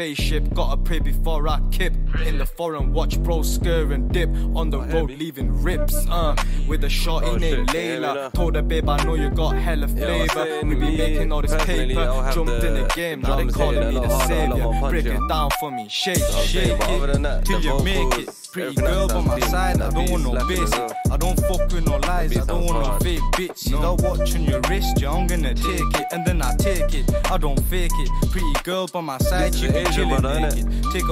spaceship. Gotta pray before I kip. In the foreign, watch bro scur and dip. On the road, leaving rips. Uh, with a shorty Oh, named shit, can you hear me now? Layla. Told her, babe, I know you got hella flavor. We be making all this paper. Jumped in the the game, now they calling me the lot harder, a lot savior. Break it down for me, shake, shake saying, but other than that, it. Till the you make it. Pretty girl by my side, I don't want no basic. I don't fuck with no beat I don't sounds want no hard. fake bitches. I watching your wrist, yeah, I'm gonna take it, and then I take it. I don't fake it. Pretty girl by my side, she is be Asian, chilling brother, innit? naked. Take